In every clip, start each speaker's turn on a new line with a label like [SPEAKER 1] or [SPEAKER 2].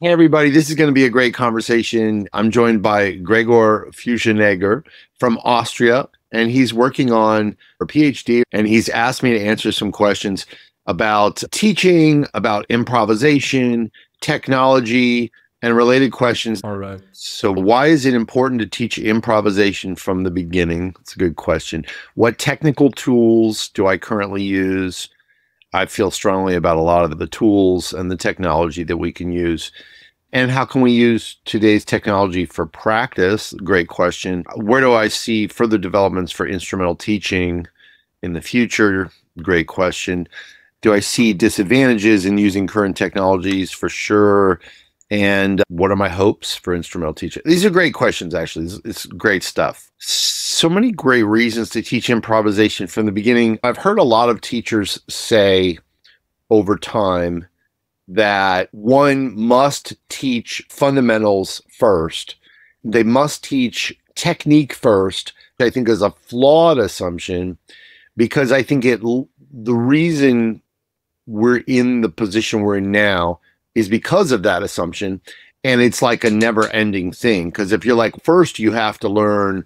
[SPEAKER 1] Hey, everybody. This is going to be a great conversation. I'm joined by Gregor Feuchtenegger from Austria, and he's working on a PhD, and he's asked me to answer some questions about teaching, about improvisation, technology, and related questions.
[SPEAKER 2] All right.
[SPEAKER 1] So, why is it important to teach improvisation from the beginning? It's a good question. What technical tools do I currently use? I feel strongly about a lot of the tools and the technology that we can use. And how can we use today's technology for practice? Great question. Where do I see further developments for instrumental teaching in the future? Great question. Do I see disadvantages in using current technologies? For sure. And what are my hopes for instrumental teaching? These are great questions, actually. It's, it's great stuff. So many great reasons to teach improvisation from the beginning. I've heard a lot of teachers say over time that one must teach fundamentals first. They must teach technique first. I think is a flawed assumption because I think it the reason we're in the position we're in now is because of that assumption. And it's like a never ending thing. Because if you're like, first, you have to learn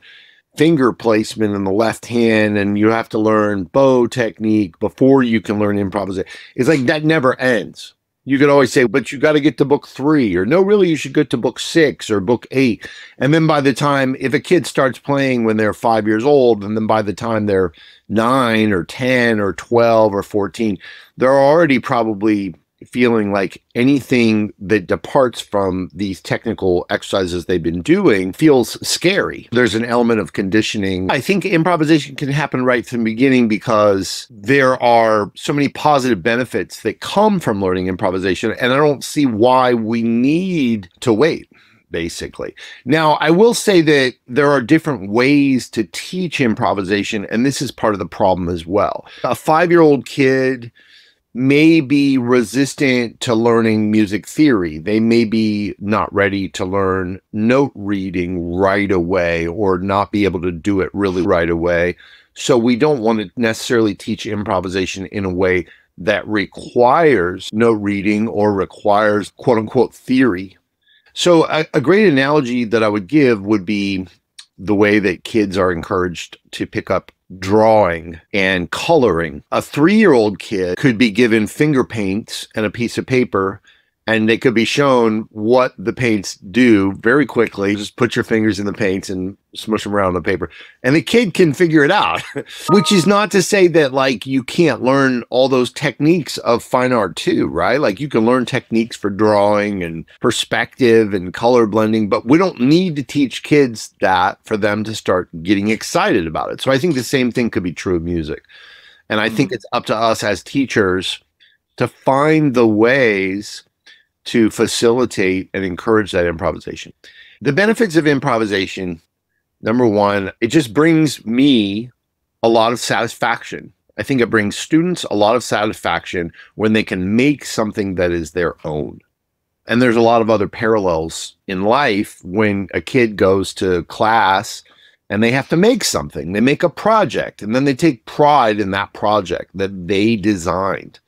[SPEAKER 1] finger placement in the left hand and you have to learn bow technique before you can learn improvisation. It's like that never ends. You could always say, but you got to get to book three, or no, really, you should get to book six or book eight. And then by the time, if a kid starts playing when they're five years old, and then by the time they're nine or 10 or 12 or 14, they're already probably feeling like anything that departs from these technical exercises they've been doing feels scary. There's an element of conditioning. I think improvisation can happen right from the beginning because there are so many positive benefits that come from learning improvisation. And I don't see why we need to wait basically. Now, I will say that there are different ways to teach improvisation, and this is part of the problem as well. A five year old kid may be resistant to learning music theory. They may be not ready to learn note reading right away or not be able to do it really right away. So we don't want to necessarily teach improvisation in a way that requires note reading or requires quote unquote theory. So a, a great analogy that I would give would be the way that kids are encouraged to pick up drawing and coloring. A three year old kid could be given finger paints and a piece of paper and they could be shown what the paints do very quickly. Just put your fingers in the paints and smush them around on the paper, and the kid can figure it out. Which is not to say that like you can't learn all those techniques of fine art too, right? Like you can learn techniques for drawing and perspective and color blending, but we don't need to teach kids that for them to start getting excited about it. So I think the same thing could be true of music. And I think mm-hmm. it's up to us as teachers to find the ways to facilitate and encourage that improvisation. The benefits of improvisation number one, it just brings me a lot of satisfaction. I think it brings students a lot of satisfaction when they can make something that is their own. And there's a lot of other parallels in life when a kid goes to class and they have to make something. They make a project and then they take pride in that project that they designed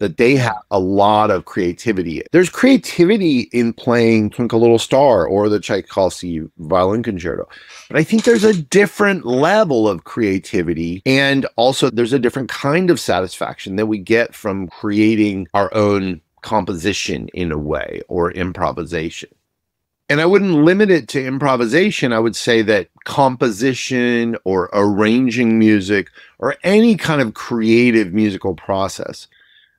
[SPEAKER 1] that they have a lot of creativity. There's creativity in playing Twinkle Little Star or the Tchaikovsky violin concerto. But I think there's a different level of creativity and also there's a different kind of satisfaction that we get from creating our own composition in a way or improvisation. And I wouldn't limit it to improvisation. I would say that composition or arranging music or any kind of creative musical process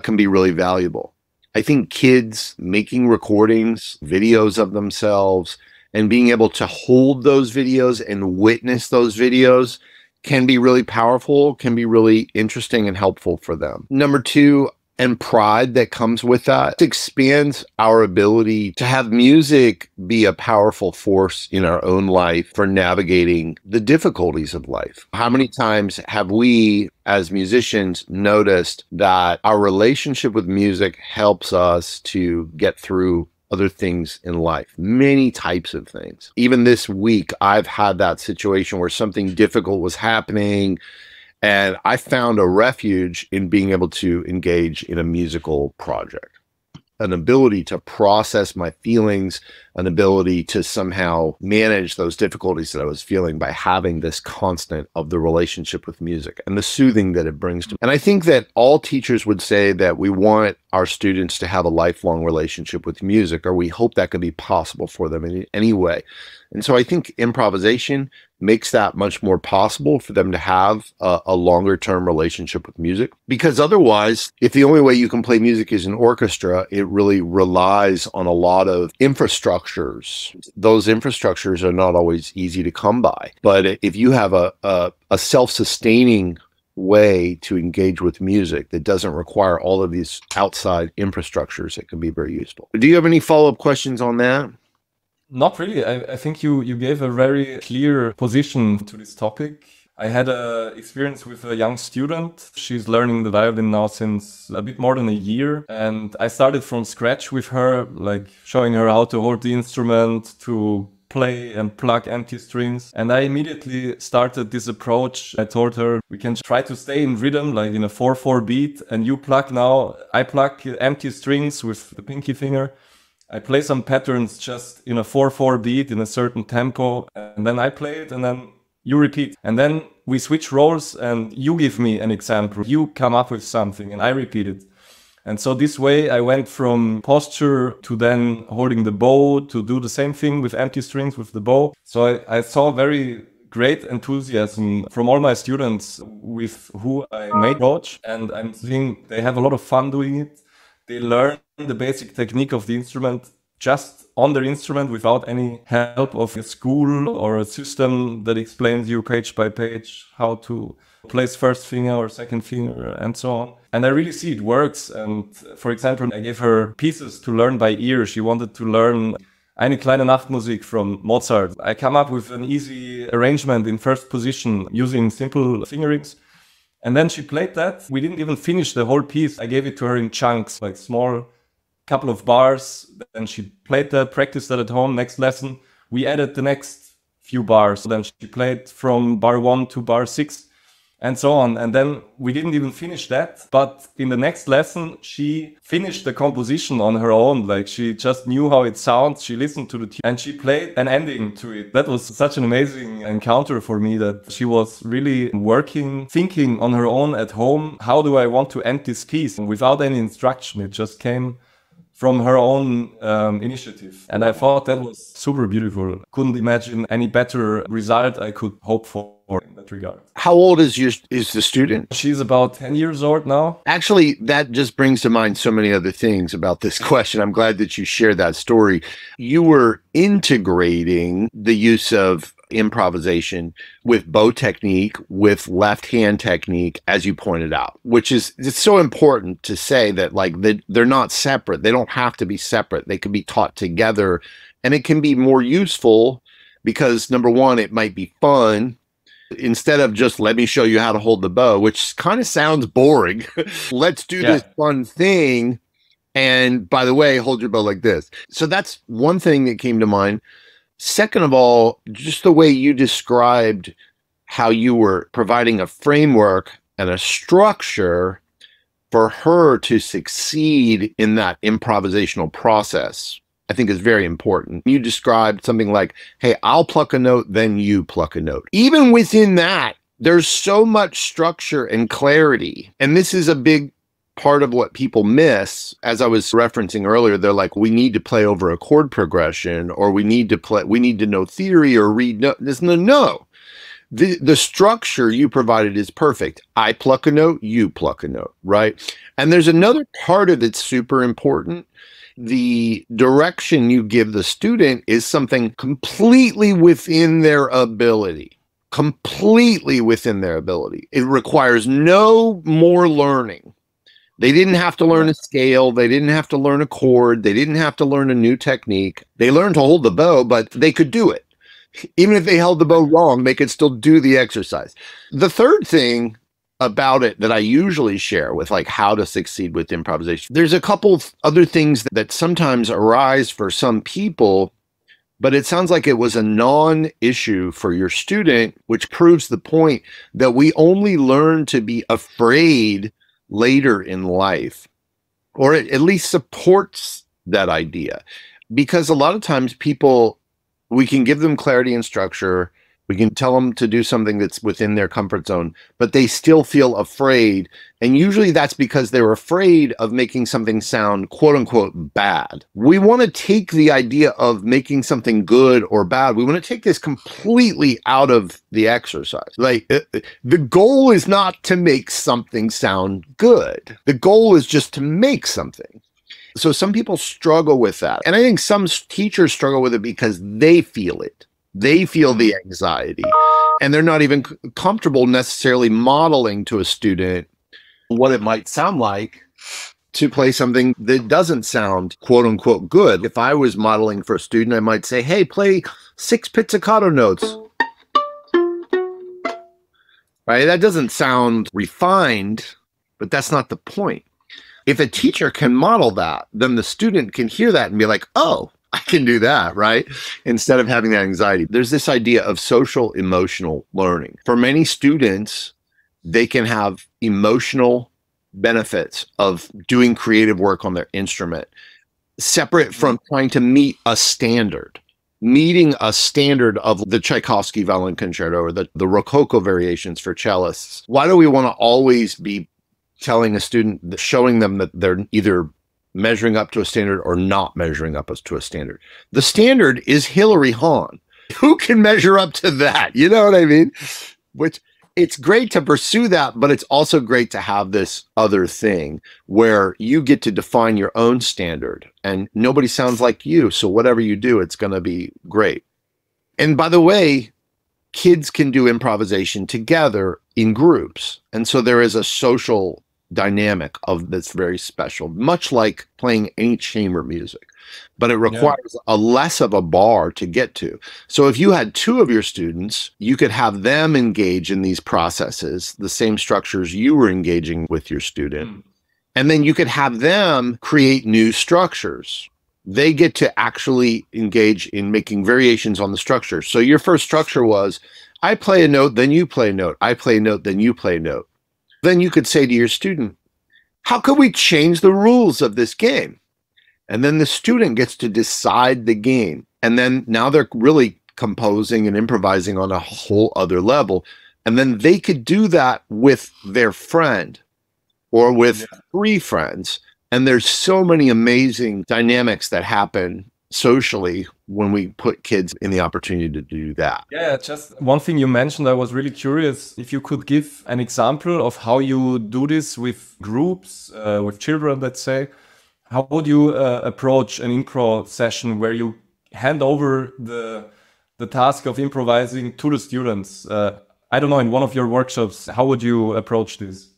[SPEAKER 1] can be really valuable. I think kids making recordings, videos of themselves, and being able to hold those videos and witness those videos can be really powerful, can be really interesting and helpful for them. Number two, and pride that comes with that expands our ability to have music be a powerful force in our own life for navigating the difficulties of life. How many times have we as musicians noticed that our relationship with music helps us to get through other things in life, many types of things. Even this week, I've had that situation where something difficult was happening and I found a refuge in being able to engage in a musical project. an ability to process my feelings, an ability to somehow manage those difficulties that I was feeling by having this constant of the relationship with music and the soothing that it brings to me. And I think that all teachers would say that we want our students to have a lifelong relationship with music, or we hope that could be possible for them in any way. And so I think improvisation makes that much more possible for them to have a, a longer term relationship with music. Because otherwise, if the only way you can play music is an orchestra, it really relies on a lot of infrastructures. Those infrastructures are not always easy to come by. But if you have a, a, a self sustaining way to engage with music that doesn't require all of these outside infrastructures, it can be very useful. Do you have any follow up questions on that?
[SPEAKER 2] Not really. I, I think you, you gave a very clear position to this topic. I had a experience with a young student. She's learning the violin now since a bit more than a year. And I started from scratch with her, like showing her how to hold the instrument, to play and plug empty strings. And I immediately started this approach. I told her we can try to stay in rhythm, like in a 4-4 beat. And you plug now, I plug empty strings with the pinky finger. I play some patterns just in a 4-4 beat in a certain tempo, and then I play it, and then you repeat. And then we switch roles, and you give me an example. You come up with something, and I repeat it. And so this way I went from posture to then holding the bow to do the same thing with empty strings with the bow. So I, I saw very great enthusiasm from all my students with who I made approach. And I'm seeing they have a lot of fun doing it. They learn the basic technique of the instrument just on their instrument without any help of a school or a system that explains you page by page how to place first finger or second finger and so on. And I really see it works. And uh, for example, I gave her pieces to learn by ear. She wanted to learn Eine kleine Nachtmusik from Mozart. I come up with an easy arrangement in first position using simple fingerings. And then she played that. We didn't even finish the whole piece. I gave it to her in chunks, like small couple of bars. Then she played that, practiced that at home. Next lesson, we added the next few bars. Then she played from bar one to bar six and so on. And then we didn't even finish that. But in the next lesson, she finished the composition on her own. Like she just knew how it sounds. She listened to the tune and she played an ending to it. That was such an amazing encounter for me that she was really working, thinking on her own at home. How do I want to end this piece? Without any instruction, it just came from her own um, initiative. And I thought that was super beautiful. Couldn't imagine any better result I could hope for in that regard.
[SPEAKER 1] How old is your is the student?
[SPEAKER 2] She's about 10 years old now.
[SPEAKER 1] Actually, that just brings to mind so many other things about this question. I'm glad that you shared that story. You were integrating the use of improvisation with bow technique, with left hand technique, as you pointed out, which is it's so important to say that like they, they're not separate. They don't have to be separate. They can be taught together and it can be more useful because number one, it might be fun instead of just let me show you how to hold the bow, which kind of sounds boring. Let's do yeah. this fun thing. And by the way, hold your bow like this. So that's one thing that came to mind. Second of all, just the way you described how you were providing a framework and a structure for her to succeed in that improvisational process, I think is very important. You described something like, hey, I'll pluck a note, then you pluck a note. Even within that, there's so much structure and clarity. And this is a big part of what people miss, as I was referencing earlier, they're like, we need to play over a chord progression, or we need to play, we need to know theory or read. No, there's no, no. The, the structure you provided is perfect. I pluck a note, you pluck a note, right? And there's another part of it super important. The direction you give the student is something completely within their ability completely within their ability. It requires no more learning they didn't have to learn a scale. They didn't have to learn a chord. They didn't have to learn a new technique. They learned to hold the bow, but they could do it. Even if they held the bow wrong, they could still do the exercise. The third thing about it that I usually share with like how to succeed with improvisation. There's a couple other things that sometimes arise for some people, but it sounds like it was a non issue for your student, which proves the point that we only learn to be afraid later in life or it at least supports that idea. Because a lot of times people, we can give them clarity and structure we can tell them to do something that's within their comfort zone, but they still feel afraid. And usually that's because they're afraid of making something sound quote unquote bad. We want to take the idea of making something good or bad, we want to take this completely out of the exercise. Like uh, uh, the goal is not to make something sound good, the goal is just to make something. So some people struggle with that. And I think some teachers struggle with it because they feel it. They feel the anxiety and they're not even comfortable necessarily modeling to a student what it might sound like to play something that doesn't sound quote unquote good. If I was modeling for a student, I might say, hey, play six pizzicato notes. Right? That doesn't sound refined, but that's not the point. If a teacher can model that, then the student can hear that and be like, oh, I can do that, right? Instead of having that anxiety. There's this idea of social emotional learning. For many students, they can have emotional benefits of doing creative work on their instrument, separate from trying to meet a standard. Meeting a standard of the Tchaikovsky violin concerto or the, the Rococo variations for cellists. Why do we want to always be telling a student, showing them that they're either measuring up to a standard or not measuring up to a standard. The standard is Hilary Hahn. Who can measure up to that? You know what I mean? Which it's great to pursue that, but it's also great to have this other thing where you get to define your own standard and nobody sounds like you. So whatever you do, it's going to be great. And by the way, kids can do improvisation together in groups. And so there is a social dynamic of that's very special, much like playing any chamber music, but it requires yeah. a less of a bar to get to. So if you had two of your students, you could have them engage in these processes, the same structures you were engaging with your student. Mm. And then you could have them create new structures. They get to actually engage in making variations on the structure. So your first structure was I play a note, then you play a note. I play a note, then you play a note then you could say to your student, how could we change the rules of this game? And then the student gets to decide the game. And then now they're really composing and improvising on a whole other level. And then they could do that with their friend or with yeah. three friends. And there's so many amazing dynamics that happen socially when we put kids in the opportunity to do that.
[SPEAKER 2] Yeah, just one thing you mentioned, I was really curious if you could give an example of how you do this with groups, uh, with children, let's say. How would you uh, approach an improv session where you hand over the the task of improvising to the students? Uh, I don't know, in one of your workshops, how would you approach this?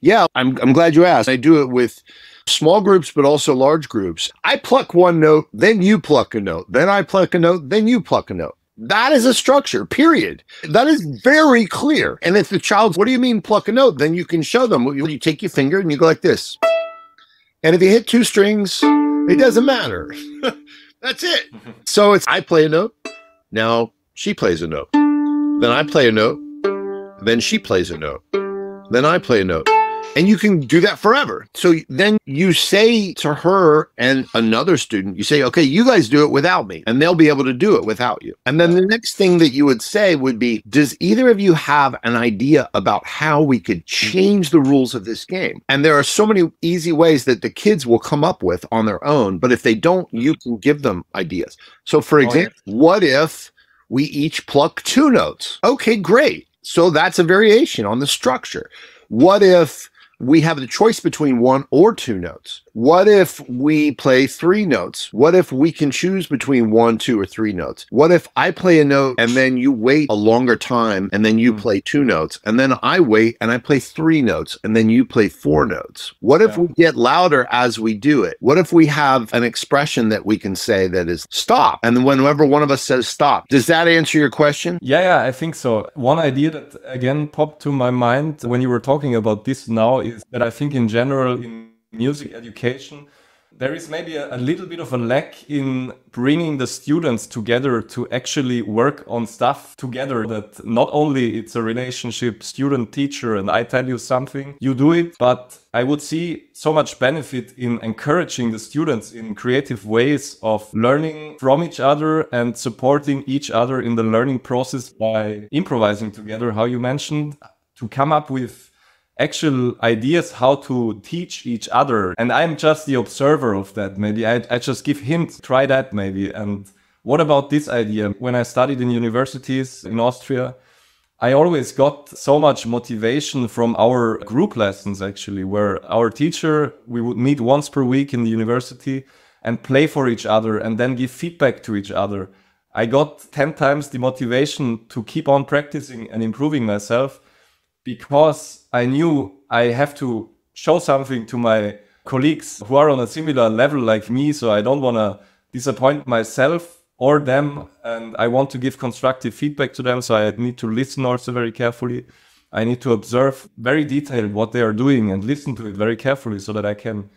[SPEAKER 1] Yeah, I'm, I'm glad you asked. I do it with small groups, but also large groups. I pluck one note, then you pluck a note, then I pluck a note, then you pluck a note. That is a structure, period. That is very clear. And if the child's, what do you mean pluck a note? Then you can show them. You take your finger and you go like this. And if you hit two strings, it doesn't matter. That's it. Mm-hmm. So it's I play a note. Now she plays a note. Then I play a note. Then she plays a note. Then I play a note. And you can do that forever. So then you say to her and another student, you say, okay, you guys do it without me, and they'll be able to do it without you. And then the next thing that you would say would be, does either of you have an idea about how we could change the rules of this game? And there are so many easy ways that the kids will come up with on their own. But if they don't, you can give them ideas. So, for example, oh, yeah. what if we each pluck two notes? Okay, great. So that's a variation on the structure. What if we have the choice between one or two notes. What if we play three notes? What if we can choose between one, two, or three notes? What if I play a note and then you wait a longer time and then you hmm. play two notes? And then I wait and I play three notes and then you play four notes? What if yeah. we get louder as we do it? What if we have an expression that we can say that is stop? And whenever one of us says stop, does that answer your question?
[SPEAKER 2] Yeah, yeah, I think so. One idea that again popped to my mind when you were talking about this now is that I think in general in music education, there is maybe a, a, little bit of a lack in bringing the students together to actually work on stuff together that not only it's a relationship student teacher and i tell you something you do it but i would see so much benefit in encouraging the students in creative ways of learning from each other and supporting each other in the learning process by improvising together how you mentioned to come up with actual ideas how to teach each other. And I'm just the observer of that. Maybe I, I just give hints, try that maybe. And what about this idea? When I studied in universities in Austria, I always got so much motivation from our group lessons, actually, where our teacher, we would meet once per week in the university and play for each other and then give feedback to each other. I got 10 times the motivation to keep on practicing and improving myself because I knew I have to show something to my colleagues who are on a similar level like me. So I don't want to disappoint myself or them. And I want to give constructive feedback to them. So I need to listen also very carefully. I need to observe very detailed what they are doing and listen to it very carefully so that I can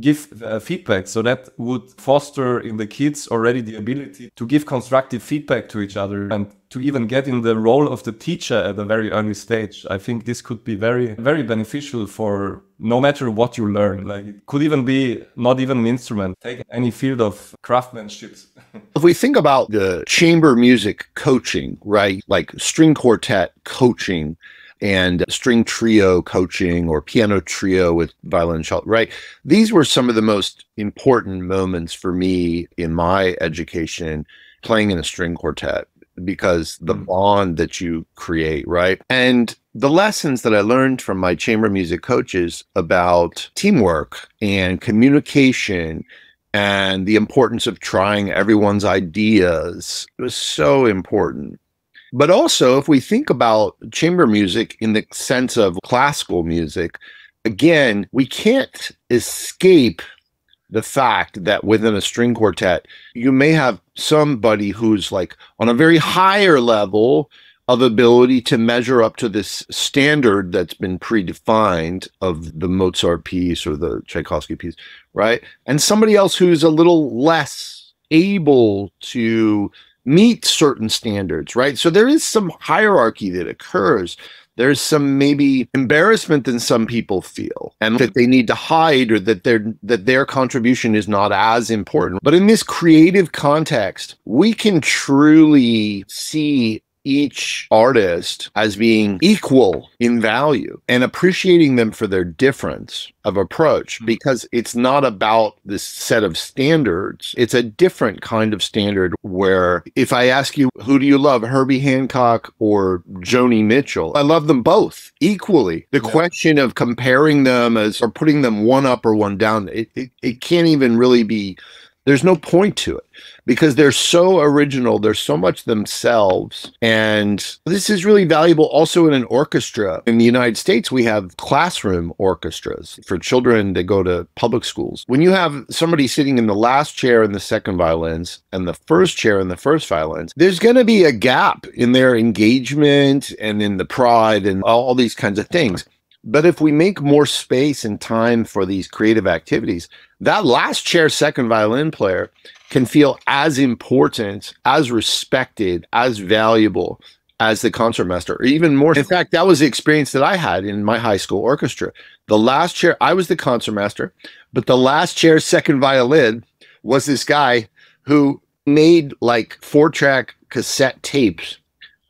[SPEAKER 2] give uh, feedback. So that would foster in the kids already the ability to give constructive feedback to each other and to even get in the role of the teacher at a very early stage. I think this could be very, very beneficial for no matter what you learn. Like it could even be not even an instrument, take any field of craftsmanship.
[SPEAKER 1] if we think about the chamber music coaching, right? Like string quartet coaching, and string trio coaching or piano trio with violin and cello, right? These were some of the most important moments for me in my education playing in a string quartet because the mm. bond that you create, right? And the lessons that I learned from my chamber music coaches about teamwork and communication and the importance of trying everyone's ideas was so important. But also, if we think about chamber music in the sense of classical music, again, we can't escape the fact that within a string quartet, you may have somebody who's like on a very higher level of ability to measure up to this standard that's been predefined of the Mozart piece or the Tchaikovsky piece, right? And somebody else who's a little less able to meet certain standards, right? So there is some hierarchy that occurs. There's some maybe embarrassment that some people feel and that they need to hide or that their that their contribution is not as important. But in this creative context, we can truly see each artist as being equal in value and appreciating them for their difference of approach hmm. because it's not about this set of standards. It's a different kind of standard where if I ask you, who do you love, Herbie Hancock or Joni Mitchell? I love them both equally. The yeah. question of comparing them as or putting them one up or one down, it, it, it can't even really be there's no point to it because they're so original. They're so much themselves. And this is really valuable also in an orchestra. In the United States, we have classroom orchestras for children that go to public schools. When you have somebody sitting in the last chair in the second violins and the first chair in the first violins, there's going to be a gap in their engagement and in the pride and all these kinds of things. But if we make more space and time for these creative activities, that last chair second violin player can feel as important, as respected, as valuable as the concertmaster, or even more. In fact, that was the experience that I had in my high school orchestra. The last chair, I was the concertmaster, but the last chair second violin was this guy who made like four track cassette tapes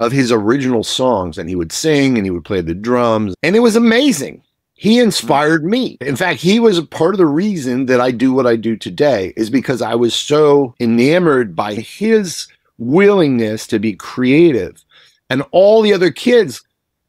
[SPEAKER 1] of his original songs and he would sing and he would play the drums and it was amazing. He inspired me. In fact, he was a part of the reason that I do what I do today is because I was so enamored by his willingness to be creative. And all the other kids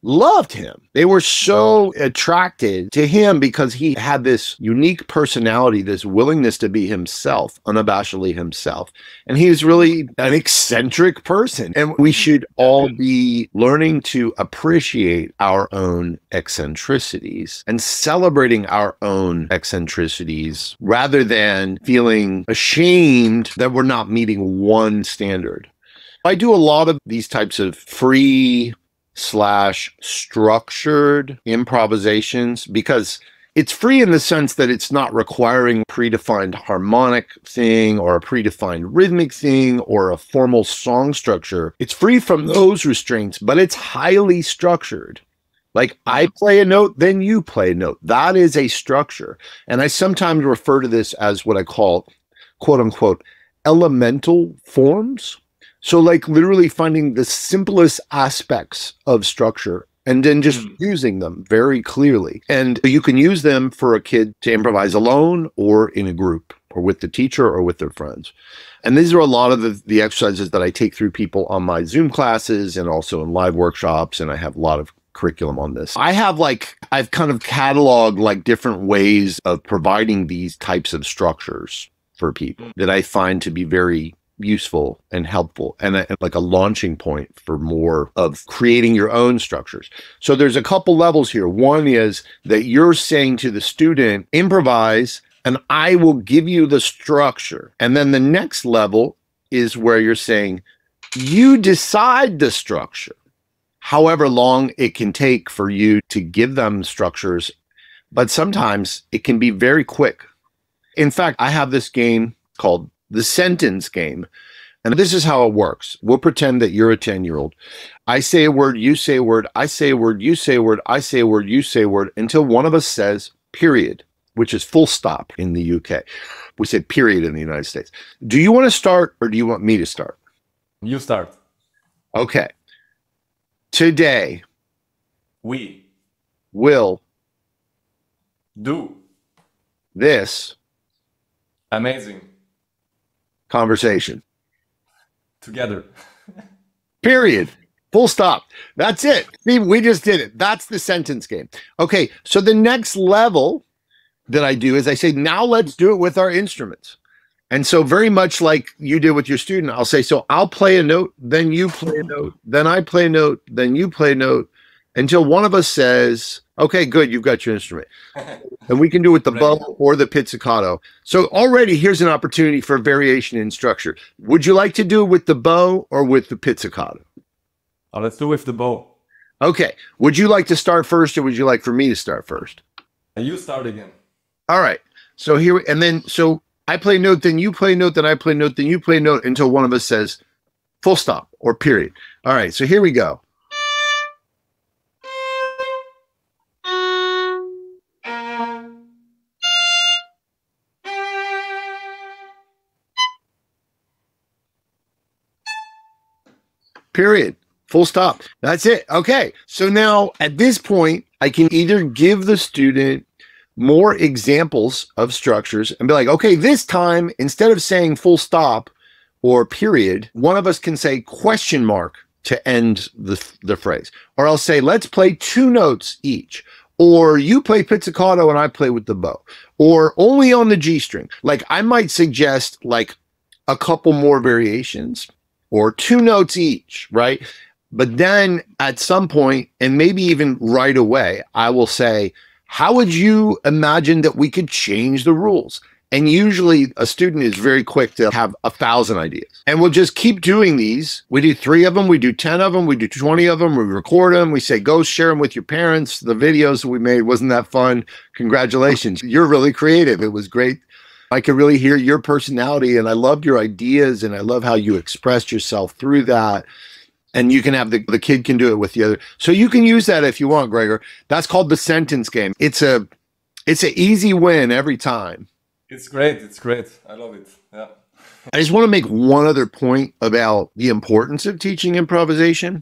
[SPEAKER 1] loved him. They were so attracted to him because he had this unique personality, this willingness to be himself, unabashedly himself. And he was really an eccentric person. And we mm-hmm. should all be learning to appreciate our own eccentricities and celebrating our own eccentricities rather than feeling ashamed that we're not meeting one standard. I do a lot of these types of free slash structured improvisations because it's free in the sense that it's not requiring predefined harmonic thing or a predefined rhythmic thing or a formal song structure. It's free from those restraints, but it's highly structured. Like I play a note, then you play a note. That is a structure. And I sometimes refer to this as what I call quote unquote elemental forms. So, like literally finding the simplest aspects of structure and then just mm. using them very clearly. And you can use them for a kid to improvise alone or in a group or with the teacher or with their friends. And these are a lot of the, the exercises that I take through people on my Zoom classes and also in live workshops. And I have a lot of curriculum on this. I have like, I've kind of cataloged like different ways of providing these types of structures for people that I find to be very useful and helpful and, a, and, like a launching point for more of creating your own structures. So there's a couple levels here. One is that you're saying to the student, improvise and I will give you the structure. And then the next level is where you're saying, you decide the structure however long it can take for you to give them structures. But sometimes it can be very quick. In fact, I have this game called the sentence game. And this is how it works. We'll pretend that you're a 10 year old. I say a word, you say a word, I say a word, you say a word, I say a word, you say a word until one of us says period, which is full stop in the UK. We say period in the United States. Do you want to start or do you want me to start?
[SPEAKER 2] You start.
[SPEAKER 1] Okay. Today,
[SPEAKER 2] we
[SPEAKER 1] will
[SPEAKER 2] do
[SPEAKER 1] this
[SPEAKER 2] amazing
[SPEAKER 1] conversation
[SPEAKER 2] together.
[SPEAKER 1] Period. Full stop. That's it. See, we just did it. That's the sentence game. Okay, so the next level that I do is I say, now let's do it with our instruments. And so, very much like you did with your student, I'll say, So I'll play a note, then you play a note, then I play a note, then you play a note until one of us says, Okay, good, you've got your instrument. and we can do it with the bow or the pizzicato. So, already here's an opportunity for variation in structure. Would you like to do it with the bow or with the pizzicato?
[SPEAKER 2] Oh, let's do it with the bow.
[SPEAKER 1] Okay. Would you like to start first or would you like for me to start first?
[SPEAKER 2] And You start again.
[SPEAKER 1] All right. So here, and then, so I play note, then you play note, then I play note, then you play note until one of us says full stop or period. All right, so here we go. Period. Full stop. That's it. Okay. So now at this point, I can either give the student more examples of structures and be like, okay, this time, instead of saying full stop or period, one of us can say question mark to end the, the phrase. Or I'll say, let's play two notes each. Or you play pizzicato and I play with the bow. Or only on the G string. Like I might suggest like a couple more variations or two notes each, right? But then at some point, and maybe even right away, I will say, how would you imagine that we could change the rules? And usually a student is very quick to have a thousand ideas. And we'll just keep doing these. We do three of them, we do 10 of them, we do 20 of them, we record them, we say, go share them with your parents. The videos we made, wasn't that fun? Congratulations. You're really creative. It was great. I could really hear your personality and I loved your ideas and I love how you expressed yourself through that and you can have the, the kid can do it with the other. So you can use that if you want, Gregor. That's called the sentence game. It's a it's an easy win every time.
[SPEAKER 2] It's great. It's great. I love it. Yeah.
[SPEAKER 1] I just want to make one other point about the importance of teaching improvisation,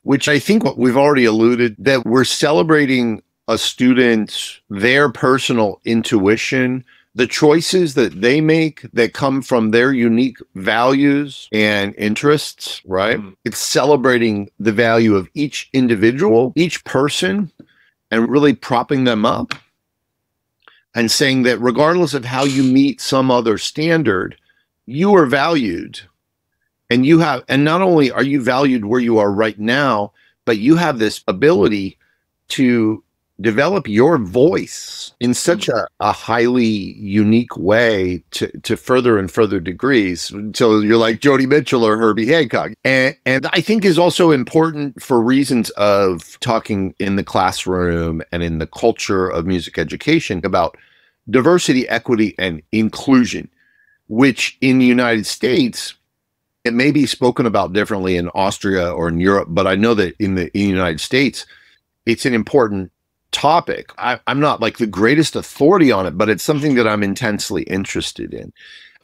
[SPEAKER 1] which I think what we've already alluded that we're celebrating a student's their personal intuition the choices that they make that come from their unique values and interests, right? Mm. It's celebrating the value of each individual, each person, and really propping them up and saying that regardless of how you meet some other standard, you are valued. And you have, and not only are you valued where you are right now, but you have this ability to develop your voice in hmm. such a, a highly unique way to, to further and further degrees until you're like Joni Mitchell or Herbie Hancock. And, and I think is also important for reasons of talking in the classroom and in the culture of music education about diversity, equity, and inclusion, which in the United States, it may be spoken about differently in Austria or in Europe, but I know that in the, in the United States, it's an important topic. I, am not like the greatest authority on it, but it's something that I'm intensely interested in.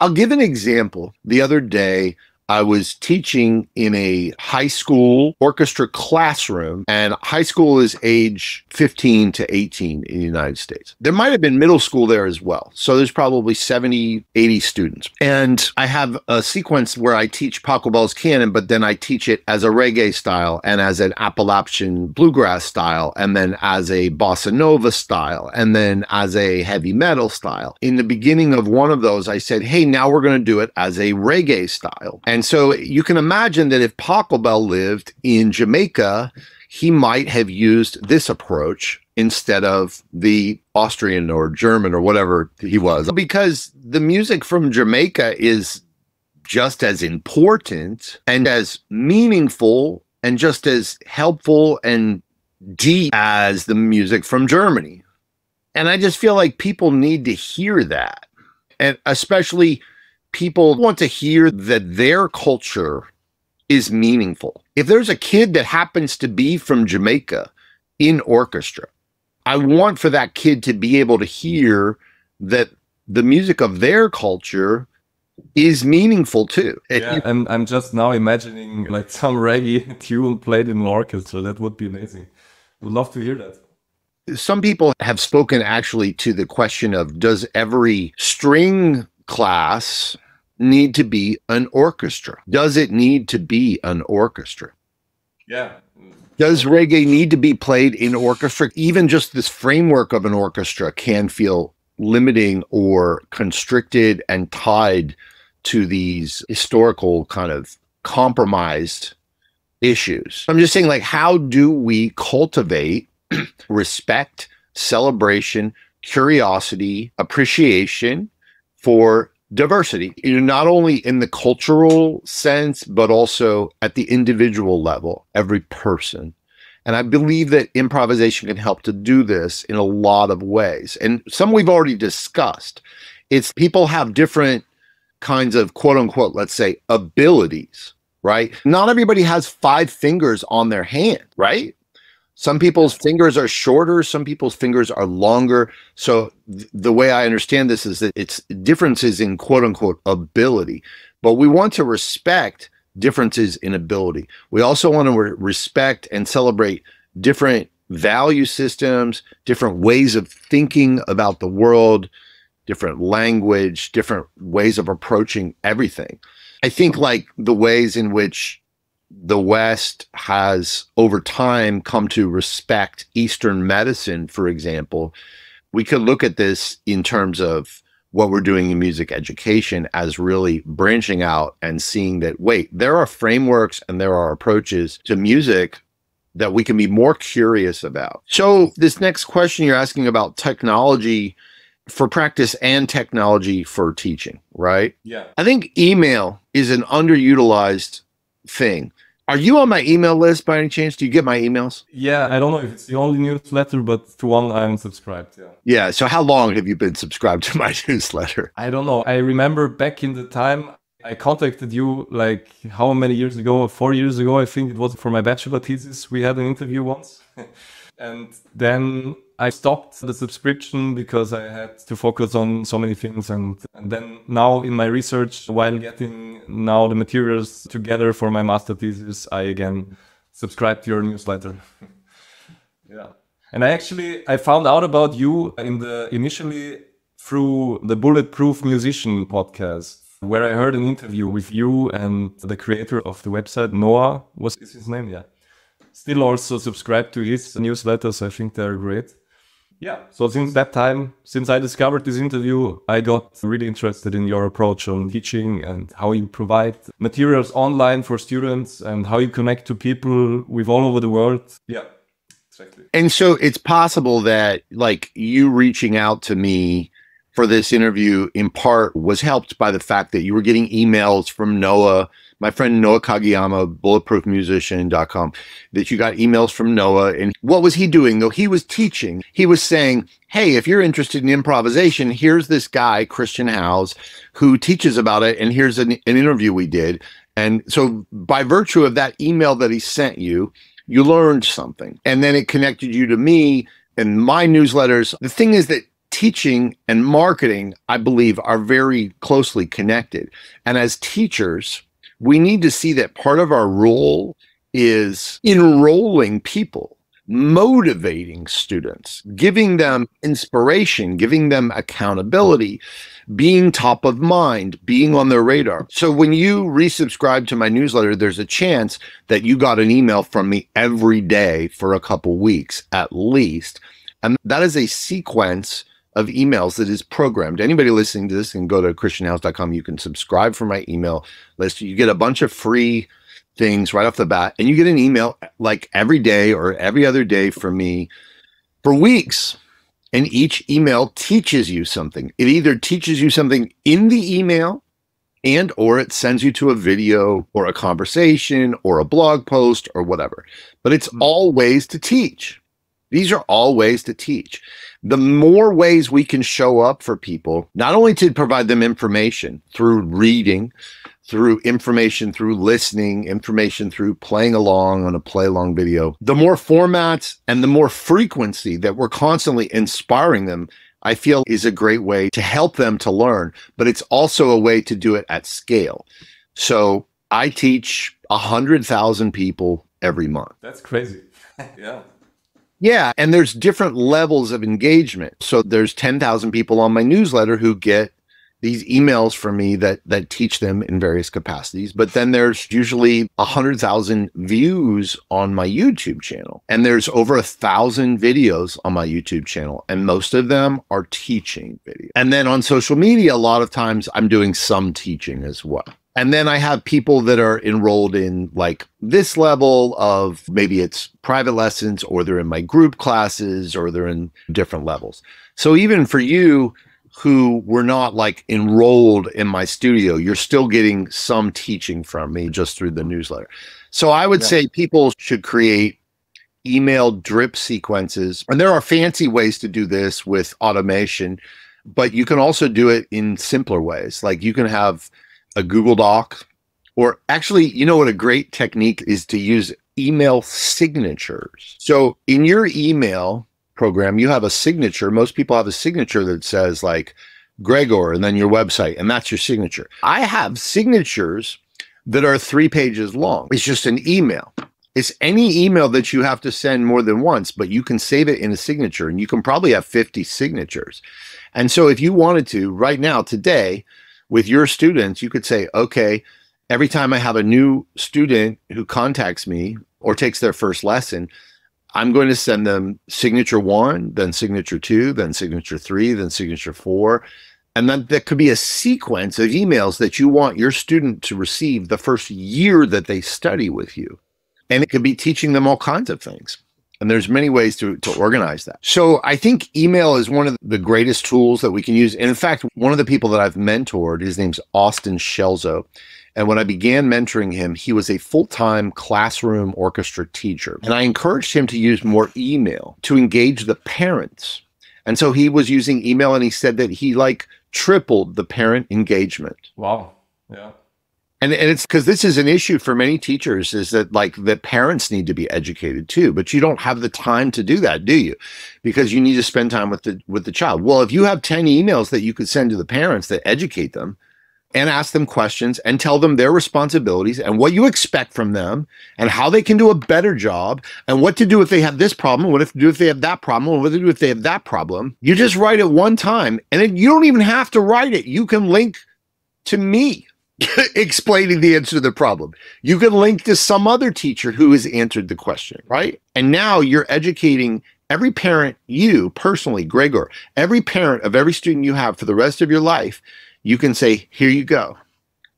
[SPEAKER 1] I'll give an example. The other day, I was teaching in a high school orchestra classroom, and high school is age 15 to 18 in the United States. There might have been middle school there as well. So there's probably 70, 80 students. And I have a sequence where I teach Pachelbel's canon, but then I teach it as a reggae style and as an Appalachian bluegrass style, and then as a bossa nova style, and then as a heavy metal style. In the beginning of one of those, I said, hey, now we're going to do it as a reggae style. And and so you can imagine that if Pachelbel lived in Jamaica, he might have used this approach instead of the Austrian or German or whatever he was, because the music from Jamaica is just as important and as meaningful and just as helpful and deep as the music from Germany. And I just feel like people need to hear that. And especially people want to hear that their culture is meaningful. If there's a kid that happens to be from Jamaica in orchestra, I want for that kid to be able to hear that the music of their culture is meaningful too.
[SPEAKER 2] Yeah, and I'm just now imagining like some reggae tune played in an orchestra. That would be amazing. Would love to hear that.
[SPEAKER 1] Some people have spoken actually to the question of does every string class need to be an orchestra? Does it need to be an orchestra?
[SPEAKER 2] Yeah.
[SPEAKER 1] Does reggae need to be played in orchestra? Even just this framework of an orchestra can feel limiting or constricted and tied to these historical kind of compromised issues. I'm just saying, like, how do we cultivate respect, celebration, curiosity, appreciation for diversity, you know, not only in the cultural sense, but also at the individual level, every person. And I believe that improvisation can help to do this in a lot of ways. And some we've already discussed. It's people have different kinds of quote unquote, let's say, abilities, right? Not everybody has five fingers on their hand, right? Some people's fingers are shorter, some people's fingers are longer. So th- the way I understand this is that it's differences in quote unquote ability, but we want to respect differences in ability. We also want to re- respect and celebrate different value systems, different ways of thinking about the world, different language, different ways of approaching everything. I think like the ways in which the West has over time come to respect Eastern medicine, for example, we could look at this in terms of what we're doing in music education as really branching out and seeing that, wait, there are frameworks and there are approaches to music that we can be more curious about. So, this next question you're asking about technology for practice and technology for teaching, right?
[SPEAKER 2] Yeah.
[SPEAKER 1] I think email is an underutilized thing. Are you on my email list by any chance? Do you get my emails?
[SPEAKER 2] Yeah, I don't know if it's the only newsletter, but to one I'm subscribed. Yeah.
[SPEAKER 1] Yeah. So how long have you been subscribed to my newsletter?
[SPEAKER 2] I don't know. I remember back in the time I contacted you like how many years ago? Four years ago, I think it was for my bachelor thesis. We had an interview once. and then I stopped the subscription because I had to focus on so many things. And, and then now in my research, while getting now the materials together for my master thesis, I again subscribe to your newsletter. yeah. And I actually, I found out about you in the initially through the Bulletproof Musician podcast, where I heard an interview with you and the creator of the website, Noah, was his name? Yeah. Still also subscribe to his newsletters. I think they're great. Yeah. So since that time, since I discovered this interview, I got really interested in your approach on teaching and how you provide materials online for students and how you connect to people with all over the world. Yeah. exactly.
[SPEAKER 1] And so it's possible that like you reaching out to me for this interview in part was helped by the fact that you were getting emails from Noah, my friend Noah Kageyama, bulletproofmusician.com, that you got emails from Noah. And what was he doing though? He was teaching. He was saying, Hey, if you're interested in improvisation, here's this guy, Christian Howes, who teaches about it. And here's an, an interview we did. And so by virtue of that email that he sent you, you learned something. And then it connected you to me and my newsletters. The thing is that teaching and marketing, I believe, are very closely connected. And as teachers, we need to see that part of our role is enrolling people, motivating students, giving them inspiration, giving them accountability, being top of mind, being on their radar. So when you resubscribe to my newsletter, there's a chance that you got an email from me every day for a couple weeks at least. And that is a sequence of emails that is programmed. Anybody listening to this can go to christianhowes.com. You can subscribe for my email list. You get a bunch of free things right off the bat, and you get an email like every day or every other day from me for weeks. And each email teaches you something. It either teaches you something in the email and or it sends you to a video or a conversation or a blog post or whatever. But it's mm-hmm. all ways to teach. These are all ways to teach the more ways we can show up for people, not only to provide them information through reading, through information, through listening, information through playing along on a play along video, the more formats and the more frequency that we're constantly inspiring them, I feel is a great way to help them to learn, but it's also a way to do it at scale. So I teach a hundred thousand people every month.
[SPEAKER 2] That's crazy. yeah.
[SPEAKER 1] Yeah, and there's different levels of engagement. So there's 10,000 people on my newsletter who get these emails from me that that teach them in various capacities but then there's usually 100,000 views on my YouTube channel and there's over a thousand videos on my YouTube channel and most of them are teaching videos and then on social media a lot of times I'm doing some teaching as well and then I have people that are enrolled in like this level of maybe it's private lessons or they're in my group classes or they're in different levels. So even for you who were not like enrolled in my studio, you're still getting some teaching from me just through the newsletter. So I would yeah. say people should create email drip sequences. And there are fancy ways to do this with automation, but you can also do it in simpler ways. Like you can have a Google Doc, or actually, you know what a great technique is to use email signatures. So in your email program, you have a signature. Most people have a signature that says like Gregor and then your website, and that's your signature. I have signatures that are three pages long. It's just an email. It's any email that you have to send more than once, but you can save it in a signature and you can probably have 50 signatures. And so if you wanted to right now, today, with your students, you could say, okay, every time I have a new student who contacts me or takes their first lesson, I'm going to send them signature one, then signature two, then signature three, then signature four. And then that could be a sequence of emails that you want your student to receive the first year that they study with you. And it could be teaching them all kinds of things. And there's many ways to, to organize that. So I think email is one of the greatest tools that we can use. And in fact, one of the people that I've mentored, his name's Austin Scelzo. And when I began mentoring him, he was a full time classroom orchestra teacher. And I encouraged him to use more email to engage the parents. And so he was using email and he said that he like tripled the parent engagement.
[SPEAKER 2] Wow. Yeah
[SPEAKER 1] and, and it's because this is an issue for many teachers is that like the parents need to be educated too but you don't have the time to do that do you because you need to spend time with the with the child well if you have 10 emails that you could send to the parents that educate them and ask them questions and tell them their responsibilities and what you expect from them and how they can do a better job and what to do if they have this problem, what to do if they have that problem, what to do if they have that problem. You just write it one time and then you don't even have to write it. You can link to me explaining the answer to the problem. You can link to some other teacher who has answered the question, right? And now you're educating every parent, you personally, Gregor, every parent of every student you have for the rest of your life. You can say, here you go.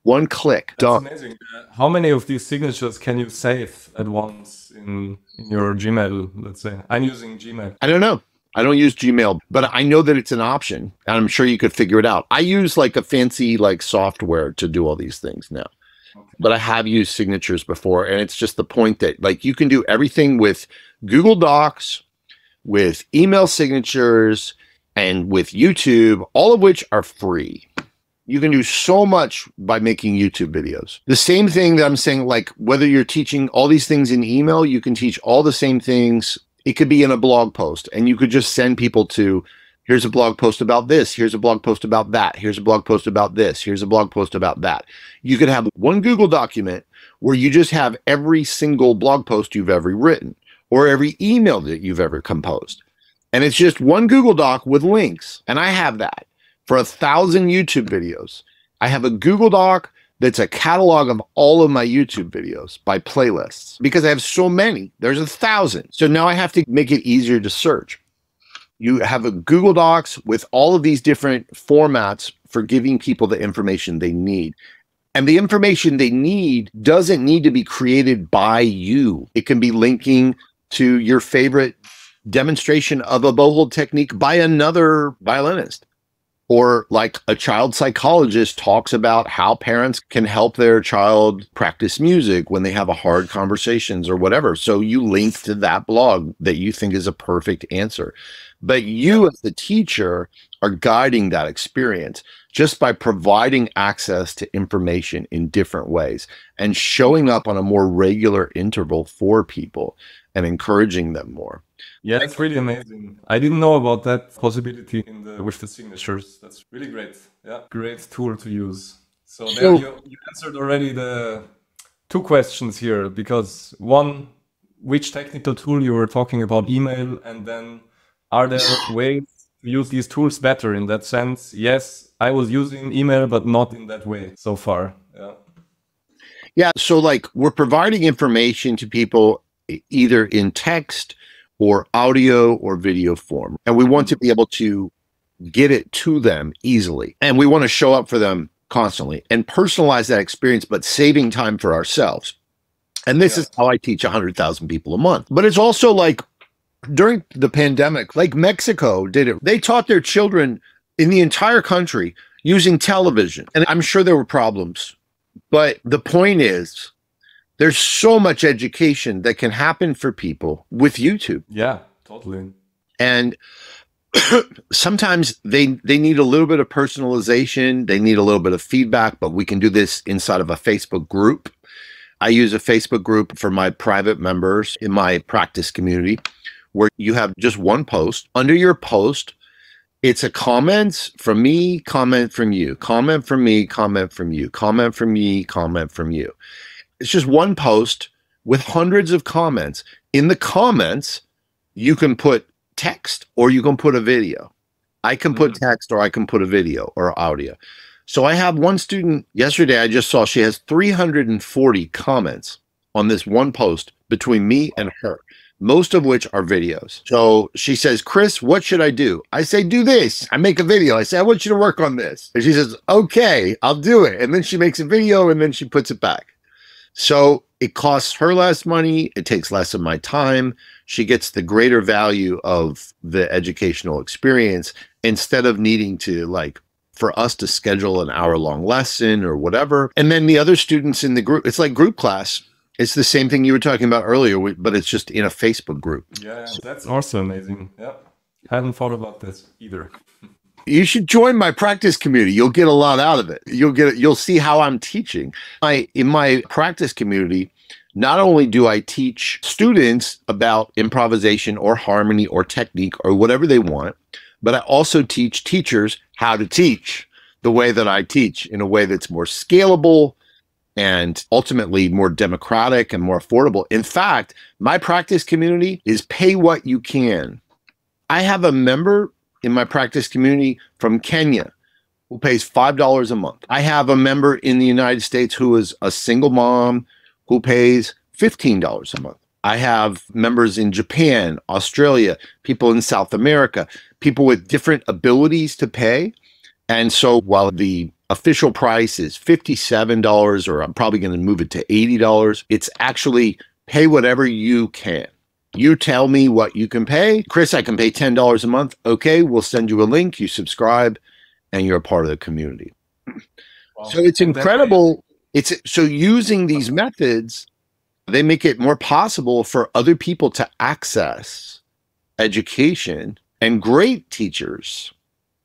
[SPEAKER 1] One click.
[SPEAKER 2] That's done. amazing. Uh, how many of these signatures can you save at once in, in your Gmail, let's say? I'm using Gmail.
[SPEAKER 1] I don't know. I don't use Gmail, but I know that it's an option and I'm sure you could figure it out. I use like a fancy like software to do all these things now. Okay. But I have used signatures before and it's just the point that like you can do everything with Google Docs, with email signatures and with YouTube, all of which are free. You can do so much by making YouTube videos. The same thing that I'm saying, like whether you're teaching all these things in email, you can teach all the same things it could be in a blog post and you could just send people to here's a blog post about this here's a blog post about that here's a blog post about this here's a blog post about that. You could have one google document where you just have every single blog post you've ever written or every email that you've ever composed. And it's just one google doc with links and i have that for a thousand youtube videos. I have a google doc that's a catalog of all of my YouTube videos by playlists because I have so many. There's a thousand. So now I have to make it easier to search. You have a Google Docs with all of these different formats for giving people the information they need. And the information they need doesn't need to be created by you. It can be linking to your favorite demonstration of a bow hold technique by another violinist or like a child psychologist talks about how parents can help their child practice music when they have a hard conversations or whatever. So you link to that blog that you think is a perfect answer. But you as the teacher are guiding that experience just by providing access to information in different ways and showing up on a more regular interval for people and encouraging them more.
[SPEAKER 2] Yeah, it's really amazing. I didn't know about that possibility in the with the signatures. That's really great. Yeah, great tool to use. So there you, you answered already the two questions here because one, which technical tool you were talking about, email, and then are there ways to use these tools better in that sense? Yes, I was using email, but not in that way so far. Yeah.
[SPEAKER 1] Yeah. So like we're providing information to people either in text or audio or video form. And we want to be able to get it to them easily. And we want to show up for them constantly and personalize that experience, but saving time for ourselves. And this yeah. is how I teach 100,000 people a month. But it's also like during the pandemic, like Mexico did it. They taught their children in the entire country using television. And I'm sure there were problems. But the point is, there's so much education that can happen for people with YouTube.
[SPEAKER 2] Yeah, totally.
[SPEAKER 1] And sometimes they they need a little bit of personalization, they need a little bit of feedback, but we can do this inside of a Facebook group. I use a Facebook group for my private members in my practice community where you have just one post. Under your post, it's a comments from me, comment from you, comment from me, comment from you, comment from me, comment from you. It's just one post with hundreds of comments. In the comments, you can put text or you can put a video. I can put mm-hmm. text or I can put a video or audio. So I have one student yesterday, I just saw she has 340 comments on this one post between me and her, most of which are videos. So she says, Chris, what should I do? I say, do this. I make a video. I say, I want you to work on this. And she says, okay, I'll do it. And then she makes a video and then she puts it back. So it costs her less money. It takes less of my time. She gets the greater value of the educational experience instead of needing to like for us to schedule an hour long lesson or whatever. And then the other students in the group, it's like group class. It's the same thing you were talking about earlier, but it's just in a Facebook group.
[SPEAKER 2] Yeah, that's also amazing. Yeah. Hadn't thought about this either.
[SPEAKER 1] You should join my practice community. You'll get a lot out of it. You'll get you'll see how I'm teaching. I in my practice community, not only do I teach students about improvisation or harmony or technique or whatever they want, but I also teach teachers how to teach the way that I teach in a way that's more scalable and ultimately more democratic and more affordable. In fact, my practice community is pay what you can. I have a member in my practice community from Kenya who pays $5 a month. I have a member in the United States who is a single mom who pays $15 a month. I have members in Japan, Australia, people in South America, people with different abilities to pay. And so while the official price is $57 or I'm probably going to move it to $80. It's actually pay whatever you can. You tell me what you can pay. Chris, I can pay $10 a month. Okay, we'll send you a link. You subscribe and you're a part of the community. Wow. So it's incredible. It's so using these methods, they make it more possible for other people to access education and great teachers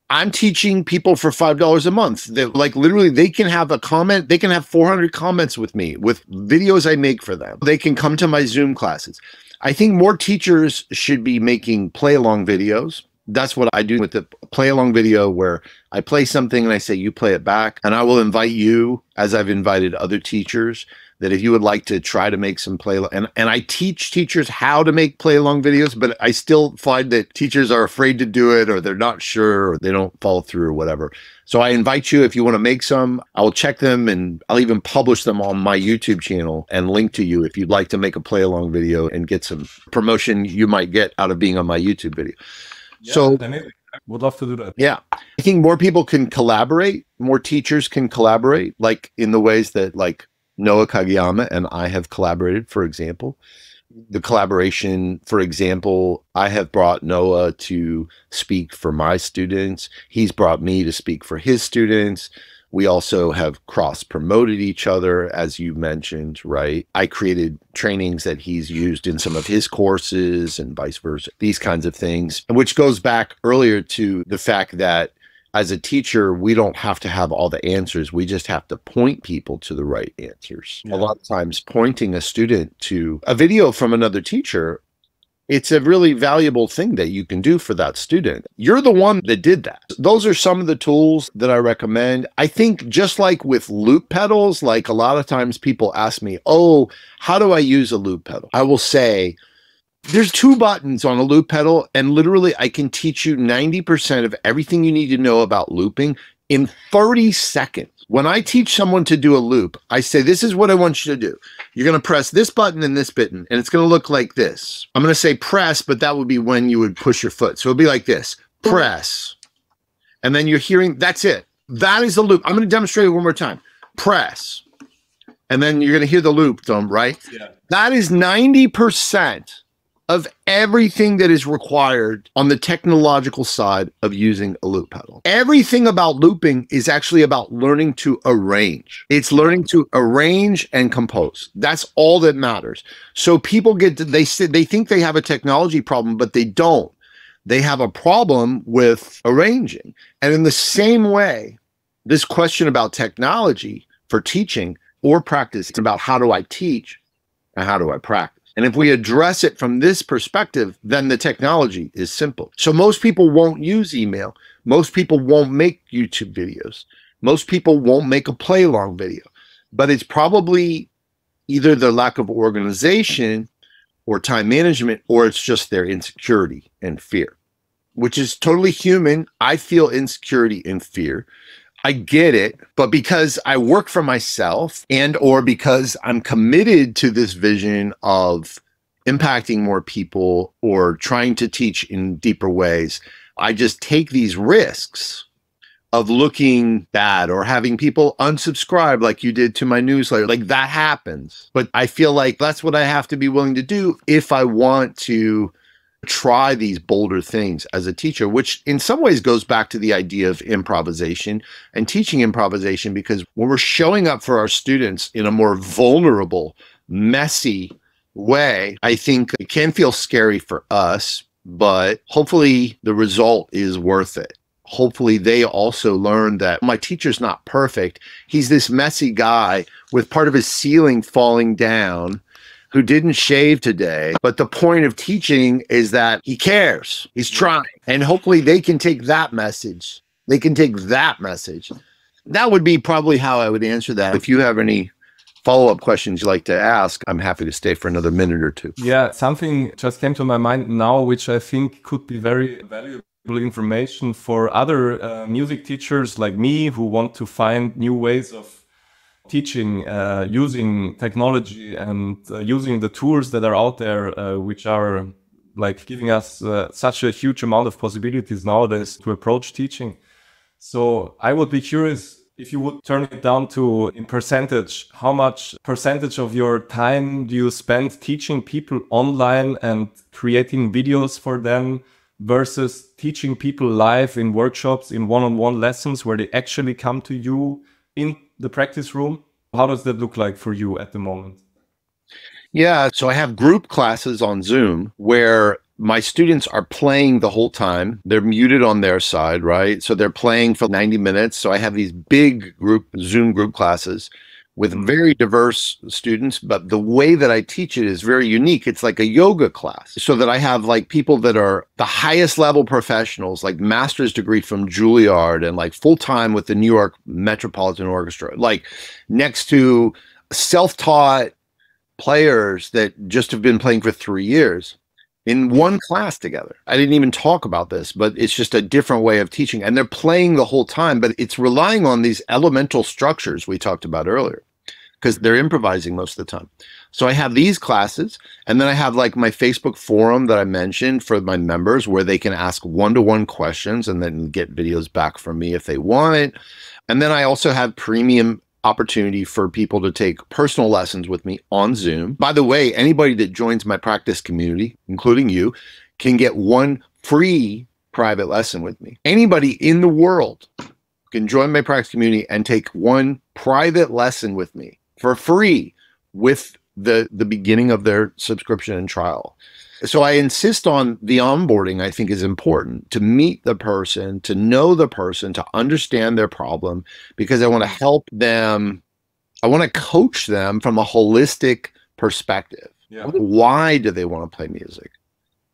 [SPEAKER 1] I'm teaching people for five dollars a month. That like literally they can have a comment, they can have 400 comments with me with videos I make for them. They can come to my Zoom classes. I think more teachers should be making play along videos. That's what I do with the play along video where I play something and I say you play it back and I will invite you as I've invited other teachers that if you would like to try to make some play and and I teach teachers how to make play along videos, but I still find that teachers are afraid to do it or they're not sure or they don't follow through or whatever. So I invite you if you want to make some, I will check them and I'll even publish them on my YouTube channel and link to you if you'd like to make a play along video and get some promotion you might get out of being on my YouTube video. Yeah, so
[SPEAKER 2] would love to do that.
[SPEAKER 1] Yeah. I think more people can collaborate, more teachers can collaborate like in the ways that like Noah Kageyama and I have collaborated, for example. The collaboration, for example, I have brought Noah to speak for my students. He's brought me to speak for his students. We also have cross promoted each other, as you mentioned, right? I created trainings that he's used in some of his courses and vice versa, these kinds of things, which goes back earlier to the fact that as a teacher, we don't have to have all the answers. We just have to point people to the right answers. Yeah. A lot of times, pointing a student to a video from another teacher, it's a really valuable thing that you can do for that student. You're the one that did that. Those are some of the tools that I recommend. I think just like with loop pedals, like a lot of times people ask me, Oh, how do I use a loop pedal? I will say, there's two buttons on a loop pedal, and literally, I can teach you 90% of everything you need to know about looping in 30 seconds. When I teach someone to do a loop, I say, This is what I want you to do. You're going to press this button and this button, and it's going to look like this. I'm going to say press, but that would be when you would push your foot. So it'll be like this press. And then you're hearing, that's it. That is the loop. I'm going to demonstrate it one more time. Press. And then you're going to hear the loop, Tom, right? Yeah. That is 90% of everything that is required on the technological side of using a loop pedal. Everything about looping is actually about learning to arrange. It's learning to arrange and compose. That's all that matters. So people get to, they they think they have a technology problem, but they don't. They have a problem with arranging. And in the same way, this question about technology for teaching or practice, it's about how do I teach and how do I practice. And if we address it from this perspective, then the technology is simple. So most people won't use email. Most people won't make YouTube videos. Most people won't make a play along video. But it's probably either their lack of organization or time management, or it's just their insecurity and fear, which is totally human. I feel insecurity and fear. I get it, but because I work for myself and or because I'm committed to this vision of impacting more people or trying to teach in deeper ways, I just take these risks of looking bad or having people unsubscribe like you did to my newsletter. Like that happens. But I feel like that's what I have to be willing to do if I want to try these bolder things as a teacher, which in some ways goes back to the idea of improvisation and teaching improvisation because when we're showing up for our students in a more vulnerable, messy way, I think it can feel scary for us, but hopefully the result is worth it. Hopefully, they also learn that my teacher's not perfect. He's this messy guy with part of his ceiling falling down who didn't shave today. But the point of teaching is that he cares, he's trying. And hopefully they can take that message. They can take that message. That would be probably how I would answer that. If you have any follow up questions you'd like to ask, I'm happy to stay for another minute or two.
[SPEAKER 2] Yeah, something just came to my mind now, which I think could be very valuable information for other uh, music teachers like me who want to find new ways of teaching uh, using technology and uh, using the tools that are out there, uh, which are like giving us uh, such a huge amount of possibilities nowadays to approach teaching. So I would be curious if you would turn it down to in percentage, how much percentage of your time do you spend teaching people online and creating videos for them versus teaching people live in workshops, in one on one lessons where they actually come to you in the practice room? How does that look like for you at the moment?
[SPEAKER 1] Yeah, so I have group classes on Zoom where my students are playing the whole time. They're muted on their side, right? So they're playing for 90 minutes. So I have these big group Zoom group classes with mm-hmm. very diverse students, but the way that I teach it is very unique. It's like a yoga class. So that I have like people that are the highest level professionals, like master's degree from Juilliard and like full time with the New York Metropolitan Orchestra, like next to self-taught players that just have been playing for three years in one class together. I didn't even talk about this, but it's just a different way of teaching. And they're playing the whole time, but it's relying on these elemental structures we talked about earlier because they're improvising most of the time. So I have these classes, and then I have like my Facebook forum that I mentioned for my members where they can ask one to one questions and then get videos back from me if they want it. And then I also have premium opportunity for people to take personal lessons with me on Zoom. By the way, anybody that joins my practice community, including you, can get one free private lesson with me. Anybody in the world can join my practice community and take one private lesson with me for free with the the beginning of their subscription and trial. So I insist on the onboarding, I think is important to meet the person, to know the person, to understand their problem, because I want to help them. I want to coach them from a holistic perspective. Yeah. Why do they want to play music?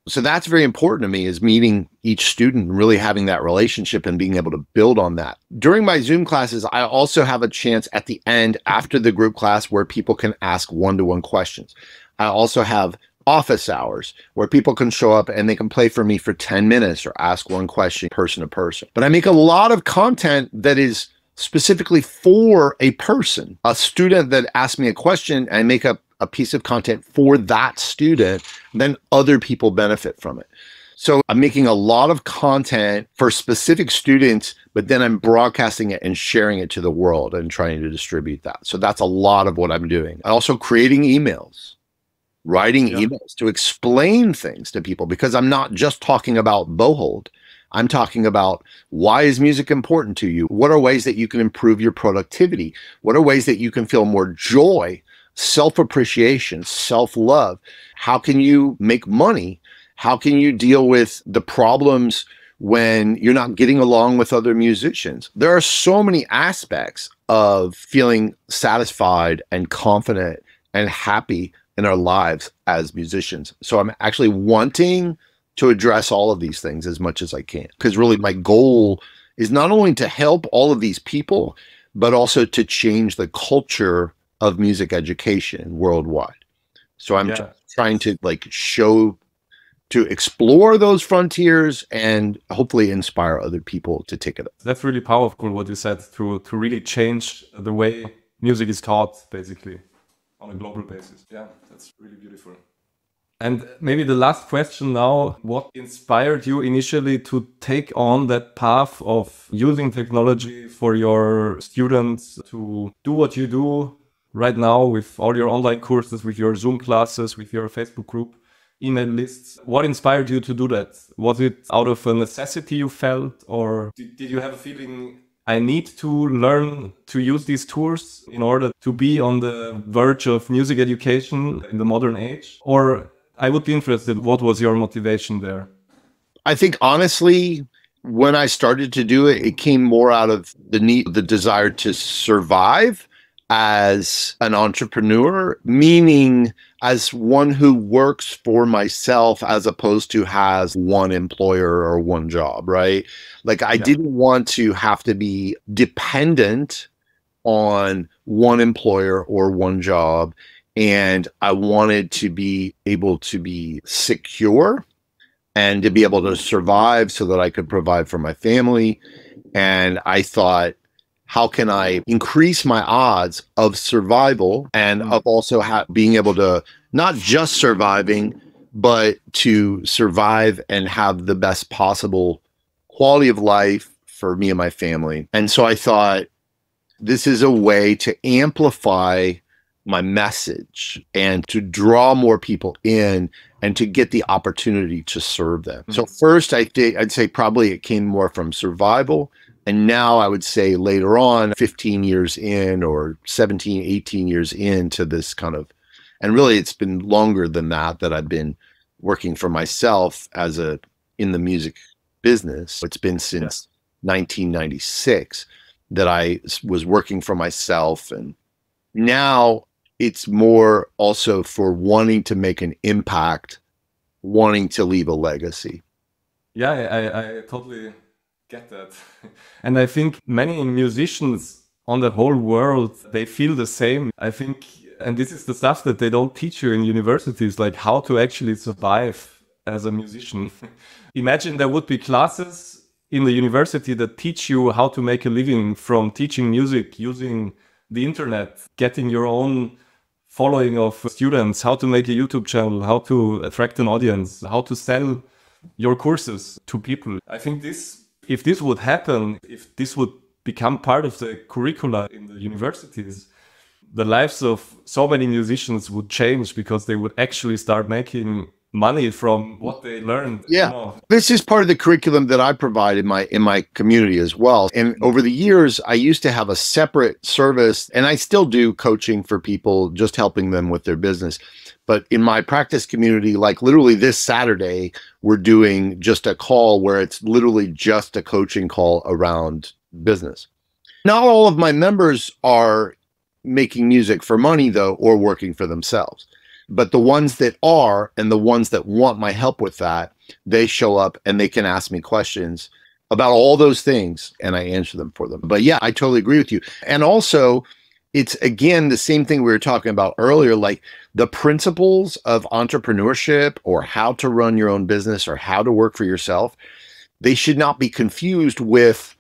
[SPEAKER 1] So that's very important to me is meeting each student and really having that relationship and being able to build on that. During my Zoom classes, I also have a chance at the end after the group class where people can ask one-to-one questions. I also have office hours where people can show up and they can play for me for 10 minutes or ask one question person to person. But I make a lot of content that is specifically for a person, a student that asks me a question, I make up a piece of content for that student, then other people benefit from it. So I'm making a lot of content for specific students, but then I'm broadcasting it and sharing it to the world and trying to distribute that. So that's a lot of what I'm doing. I'm Also creating emails writing yeah. emails to explain things to people because I'm not just talking about bow hold. I'm talking about why is music important to you? What are ways that you can improve your productivity? What are ways that you can feel more joy, self appreciation, self love? How can you make money? How can you deal with the problems when you're not getting along with other musicians? There are so many aspects of feeling satisfied and confident and happy in our lives as musicians. So I'm actually wanting to address all of these things as much as I can. Because really, my goal is not only to help all of these people, but also to change the culture of music education worldwide. So I'm yeah. trying to like show to explore those frontiers and hopefully inspire other people to take it up.
[SPEAKER 2] That's really powerful what you said to to really change the way music is taught basically on a global basis. Yeah, that's really beautiful. And maybe the last question now what inspired you initially to take on that path of using technology for your students to do what you do right now with all your online courses, with your Zoom classes, with your Facebook group, email lists? What inspired you to do that? Was it out of a necessity you felt, or did, did you have a feeling I need to learn to use these tools in order to be on the verge of music education in the modern age? Or I would be interested, what was your motivation there?
[SPEAKER 1] I think honestly, when I started to do it, it came more out of the need, the desire to survive as an entrepreneur, meaning as one who works for myself as opposed to has one employer or one job, right? Like I yeah. didn't want to have to be dependent on one employer or one job. And I wanted to be able to be secure and to be able to survive so that I could provide for my family. And I thought, how can I increase my odds of survival and mm. of also being able to not just surviving, but to survive and have the best possible quality of life for me and my family. And so I thought, This is a way to amplify my message and to draw more people in and to get the opportunity to serve them. Mm-hmm. So first I think I'd say probably it came more from survival and now I would say later on 15 years in or 17 18 years into this kind of and really it's been longer than that that I've been working for myself as a in the music business. It's been since yeah. 1996 that I was working for myself and now it's more also for wanting to make an impact, wanting to leave a legacy.
[SPEAKER 2] Yeah, I, I totally get that. and I think many musicians on the whole world, they feel the same. I think, and this is the stuff that they don't teach you in universities, like how to actually survive as a musician. Imagine there would be classes in the university that teach you how to make a living from teaching music using the internet, getting your own following of students, how to make a YouTube channel, how to attract an audience, how to sell your courses to people. I think this, if this would happen, if this would become part of the curricula in the universities, the lives of so many musicians would change because they would actually start making money from what they learned.
[SPEAKER 1] Yeah. You know. This is part of the curriculum that I provide in my in my community as well. And over the years I used to have a separate service and I still do coaching for people just helping them with their business. But in my practice community like literally this Saturday we're doing just a call where it's literally just a coaching call around business. Not all of my members are making music for money though or working for themselves but the ones that are and the ones that want my help with that, they show up and they can ask me questions about all those things and I answer them for them. But yeah, I totally agree with you. And also, it's again the same thing we were talking about earlier like the principles of entrepreneurship or how to run your own business or how to work for yourself they should not be confused with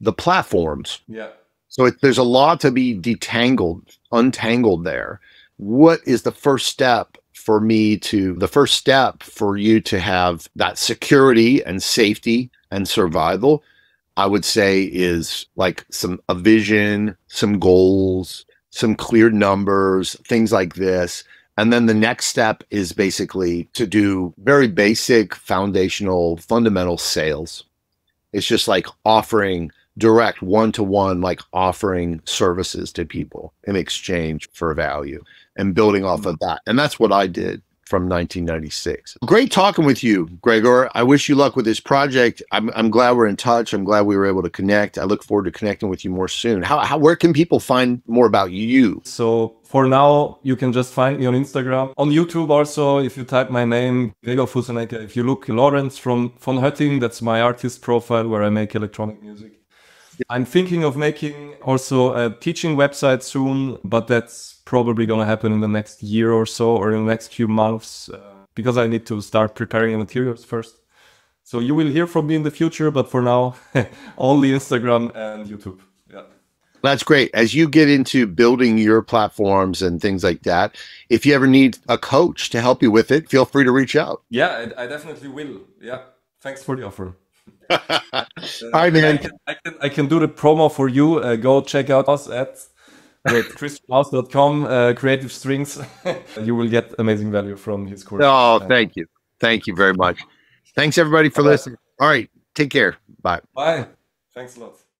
[SPEAKER 1] the platforms.
[SPEAKER 2] Yeah.
[SPEAKER 1] So it, there's a lot to be detangled untangled there. What is the first step for me to the first step for you to have that security and safety and survival i would say is like some a vision some goals some clear numbers things like this. And then the next step is basically to do very basic foundational fundamental sales. It's just like offering direct one to one, like offering services to people in exchange for value and building off mm-hmm. of that. And that's what I did from 1996. Great talking with you, Gregor. I wish you luck with this project. I'm, I'm glad we're in touch. I'm glad we were able to connect. I look forward to connecting with you more soon. How, how where can people find more about you?
[SPEAKER 2] So for now, you can just find me on Instagram, on YouTube also. If you type my name, Gregor Fussenegger. If you look Lawrence from von Hötting, that's my artist profile where I make electronic music. I'm thinking of making also a teaching website soon, but that's probably going to happen in the next year or so or in the next few months uh, because I need to start preparing the materials first. So you will hear from me in the future, but for now, only Instagram and YouTube. Yeah.
[SPEAKER 1] That's great. As you get into building your platforms and things like that, if you ever need a coach to help you with it, feel free to reach out.
[SPEAKER 2] Yeah, I, I definitely will. Yeah. Thanks for the offer.
[SPEAKER 1] All right, man.
[SPEAKER 2] I can, I can, I can do the promo for you. Uh, go check out us at christianhowes.com, uh, creative strings. you will get amazing value from his course.
[SPEAKER 1] Oh, thank you. Thank you very much. Thanks, everybody, for Bye. listening. All right. Take care. Bye.
[SPEAKER 2] Bye. Thanks a lot.